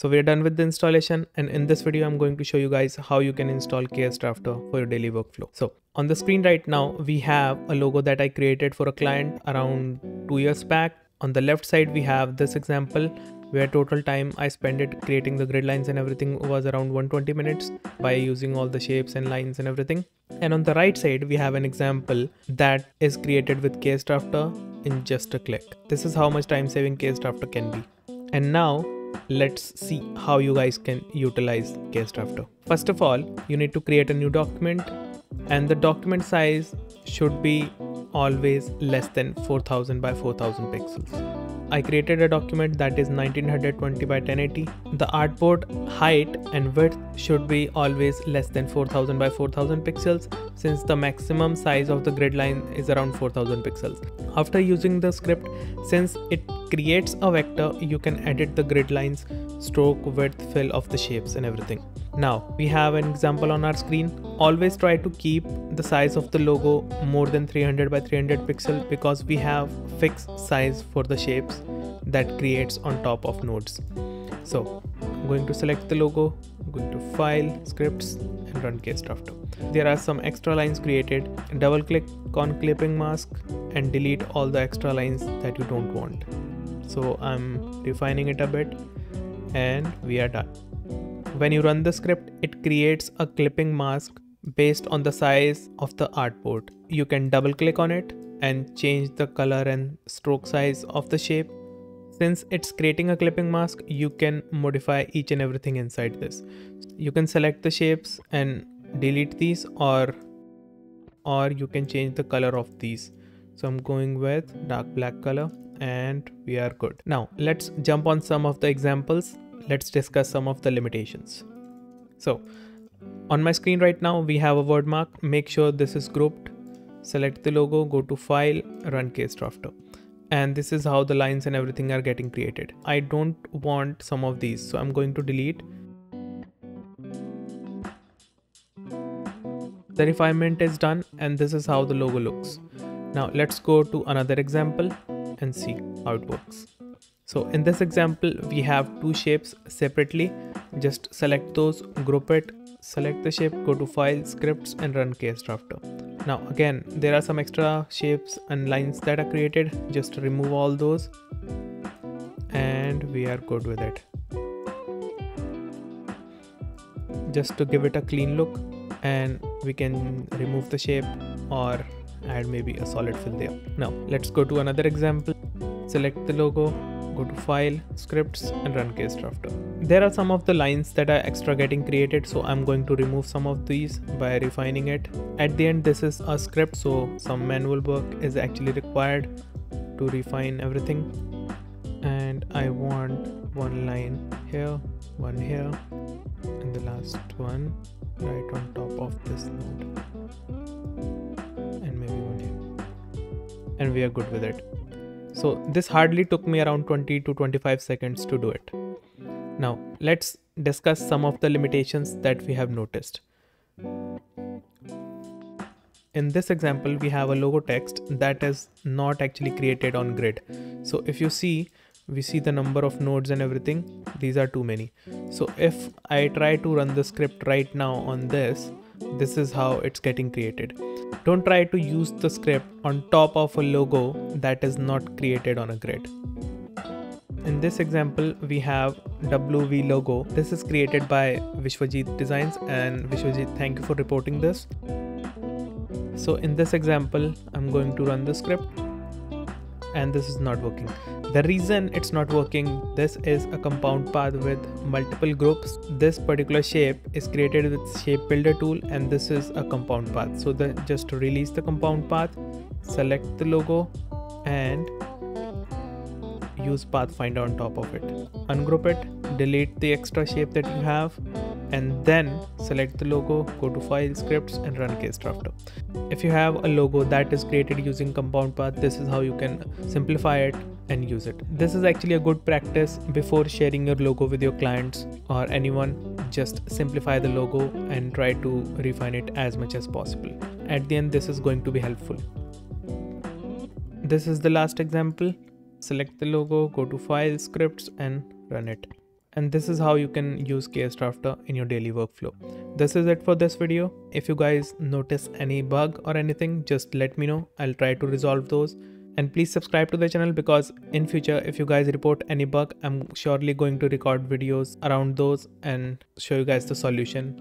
So we're done with the installation and in this video I'm going to show you guys how you can install KS Drafter for your daily workflow. So on the screen right now we have a logo that I created for a client around two years back. On the left side we have this example where total time I spent it creating the grid lines and everything was around 120 minutes by using all the shapes and lines and everything. And on the right side we have an example that is created with KS Drafter in just a click. This is how much time saving KS Drafter can be. And now let's see how you guys can utilize KS Drafter. First of all, you need to create a new document and the document size should be always less than 4000 by 4000 pixels. I created a document that is 1920 by 1080. The artboard height and width should be always less than 4000 by 4000 pixels since the maximum size of the grid line is around 4000 pixels. After using the script, since it creates a vector, you can edit the grid lines, stroke, width, fill of the shapes and everything. Now we have an example on our screen. Always try to keep the size of the logo more than 300 by 300 pixel because we have fixed size for the shapes that creates on top of nodes. So I'm going to select the logo, I'm going to file, scripts and run KS Drafter. There are some extra lines created. Double click on clipping mask and delete all the extra lines that you don't want. So I'm refining it a bit and we are done. When you run the script, it creates a clipping mask based on the size of the artboard. You can double click on it and change the color and stroke size of the shape. Since it's creating a clipping mask, you can modify each and everything inside this. You can select the shapes and delete these or or you can change the color of these. So I'm going with dark black color and we are good. Now let's jump on some of the examples let's discuss some of the limitations. So on my screen right now, we have a word mark. Make sure this is grouped. Select the logo, go to file, run KS Drafter. And this is how the lines and everything are getting created. I don't want some of these, so I'm going to delete. The refinement is done and this is how the logo looks. Now let's go to another example and see how it works. So in this example, we have two shapes separately. Just select those, group it, select the shape, go to file, scripts and run KS Drafter. Now again, there are some extra shapes and lines that are created. Just remove all those and we are good with it. Just to give it a clean look and we can remove the shape or add maybe a solid fill there. Now let's go to another example. Select the logo, go to file scripts and run KS Drafter. There are some of the lines that are extra getting created so i'm going to remove some of these by refining it. At the end this is a script so some manual work is actually required to refine everything. And i want one line here one here and the last one right on top of this node. And maybe one here. And we are good with it so this hardly took me around 20 to 25 seconds to do it. Now let's discuss some of the limitations that we have noticed. In this example, we have a logo text that is not actually created on grid. So if you see, we see the number of nodes and everything. These are too many. So if I try to run the script right now on this, this is how it's getting created. Don't try to use the script on top of a logo that is not created on a grid. In this example, we have WV logo. This is created by Vishwajit Designs and Vishwajit, thank you for reporting this. So in this example, I'm going to run the script and this is not working. The reason it's not working, this is a compound path with multiple groups. This particular shape is created with shape builder tool and this is a compound path. So the, just release the compound path, select the logo and use pathfinder on top of it. Ungroup it, delete the extra shape that you have and then select the logo, go to file scripts and run KS Drafter. If you have a logo that is created using compound path, this is how you can simplify it and use it. This is actually a good practice before sharing your logo with your clients or anyone. Just simplify the logo and try to refine it as much as possible. At the end, this is going to be helpful. This is the last example. Select the logo, go to file scripts and run it and this is how you can use KS Drafter in your daily workflow. This is it for this video. If you guys notice any bug or anything, just let me know. I'll try to resolve those and please subscribe to the channel because in future if you guys report any bug i'm surely going to record videos around those and show you guys the solution